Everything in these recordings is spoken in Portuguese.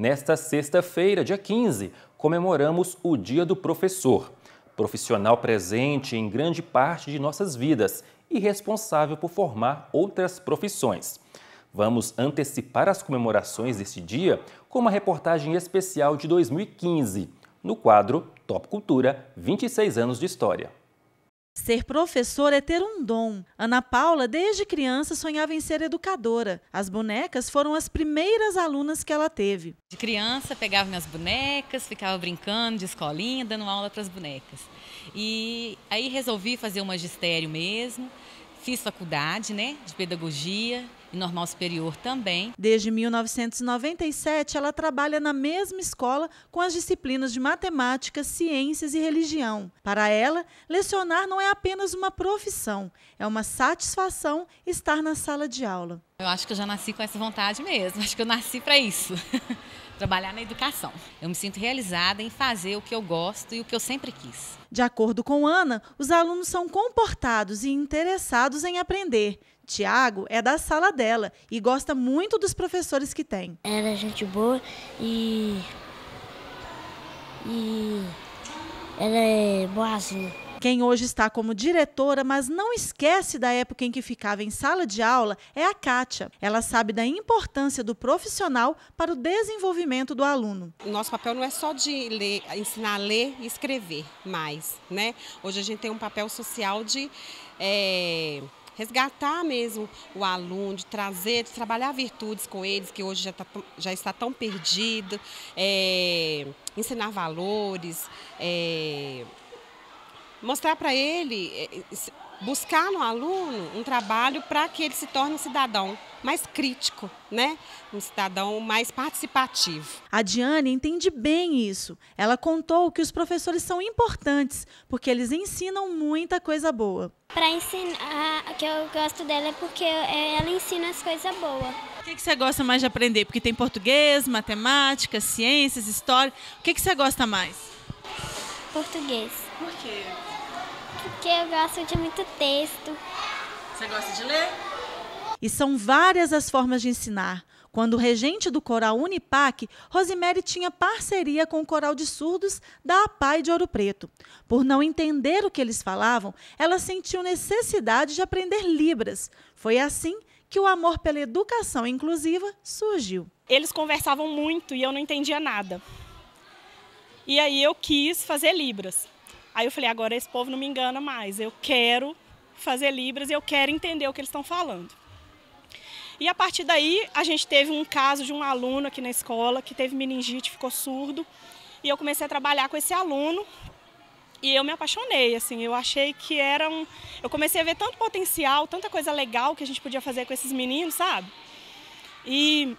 Nesta sexta-feira, dia 15, comemoramos o Dia do Professor, profissional presente em grande parte de nossas vidas e responsável por formar outras profissões. Vamos antecipar as comemorações deste dia com uma reportagem especial de 2015, no quadro Top Cultura 26 anos de História. Ser professor é ter um dom. Ana Paula, desde criança, sonhava em ser educadora. As bonecas foram as primeiras alunas que ela teve. De criança, pegava minhas bonecas, ficava brincando de escolinha, dando aula para as bonecas. E aí resolvi fazer o magistério mesmo. Fiz faculdade né, de pedagogia e normal superior também. Desde 1997, ela trabalha na mesma escola com as disciplinas de matemática, ciências e religião. Para ela, lecionar não é apenas uma profissão, é uma satisfação estar na sala de aula. Eu acho que eu já nasci com essa vontade mesmo, acho que eu nasci para isso. trabalhar na educação. Eu me sinto realizada em fazer o que eu gosto e o que eu sempre quis. De acordo com Ana, os alunos são comportados e interessados em aprender. Tiago é da sala dela e gosta muito dos professores que tem. Ela é gente boa e. e. ela é boazinha. Quem hoje está como diretora, mas não esquece da época em que ficava em sala de aula, é a Kátia. Ela sabe da importância do profissional para o desenvolvimento do aluno. O nosso papel não é só de ler, ensinar a ler e escrever mais, né? Hoje a gente tem um papel social de é, resgatar mesmo o aluno, de trazer, de trabalhar virtudes com eles, que hoje já, tá, já está tão perdido, é, ensinar valores, é, mostrar para ele, é, buscar no aluno um trabalho para que ele se torne um cidadão mais crítico, né? Um cidadão mais participativo. A Diane entende bem isso. Ela contou que os professores são importantes porque eles ensinam muita coisa boa. Para ensinar, que eu gosto dela é porque ela ensina as coisas boas. O que, que você gosta mais de aprender? Porque tem português, matemática, ciências, história. O que, que você gosta mais? Português. Por quê? Porque eu gosto de muito texto. Você gosta de ler? E são várias as formas de ensinar. Quando regente do coral Unipac, Rosemary tinha parceria com o coral de surdos da APAI de Ouro Preto. Por não entender o que eles falavam, ela sentiu necessidade de aprender Libras. Foi assim que o amor pela educação inclusiva surgiu. Eles conversavam muito e eu não entendia nada. E aí eu quis fazer Libras. Aí eu falei, agora esse povo não me engana mais, eu quero fazer Libras e eu quero entender o que eles estão falando. E a partir daí, a gente teve um caso de um aluno aqui na escola que teve meningite, ficou surdo. E eu comecei a trabalhar com esse aluno e eu me apaixonei, assim, eu achei que era um... Eu comecei a ver tanto potencial, tanta coisa legal que a gente podia fazer com esses meninos, sabe? E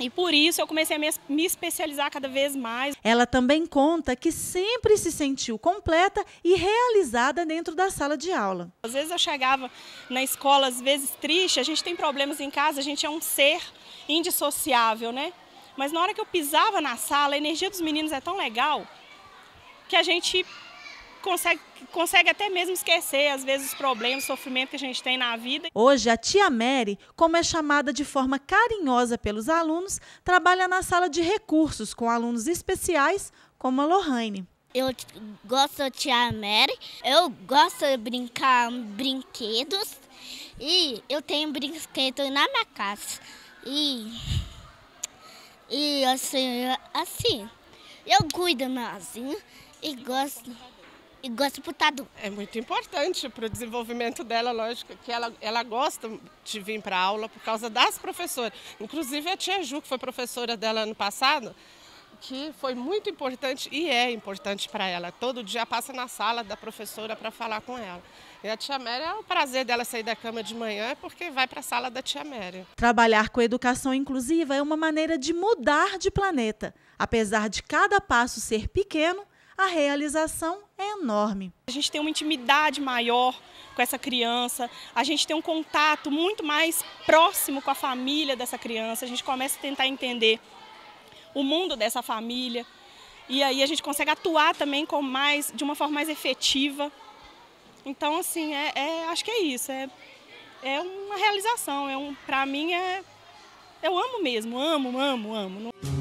e por isso eu comecei a me especializar cada vez mais. Ela também conta que sempre se sentiu completa e realizada dentro da sala de aula. Às vezes eu chegava na escola, às vezes triste, a gente tem problemas em casa, a gente é um ser indissociável, né? Mas na hora que eu pisava na sala, a energia dos meninos é tão legal que a gente consegue, consegue até mesmo esquecer, às vezes, os problemas, o sofrimento que a gente tem na vida. Hoje, a tia Mary, como é chamada de forma carinhosa pelos alunos, trabalha na sala de recursos com alunos especiais, como a Lohane. Eu gosto da tia Mary, eu gosto de brincar brinquedos e eu tenho brinquedo na minha casa. E, e assim, assim, eu cuido assim e gosto e gosta do Tadu. É muito importante para o desenvolvimento dela, lógico, que ela, ela gosta de vir para aula por causa das professoras. Inclusive a tia Ju, que foi professora dela ano passado, que foi muito importante e é importante para ela. Todo dia passa na sala da professora para falar com ela. E a tia Mary é o prazer dela sair da cama de manhã porque vai para a sala da tia Mary. Trabalhar com educação inclusiva é uma maneira de mudar de planeta. Apesar de cada passo ser pequeno, a realização é enorme. A gente tem uma intimidade maior com essa criança, a gente tem um contato muito mais próximo com a família dessa criança, a gente começa a tentar entender o mundo dessa família e aí a gente consegue atuar também com mais, de uma forma mais efetiva. Então, assim, é, é acho que é isso, é, é uma realização, é um, para mim é, eu amo mesmo, amo, amo, amo.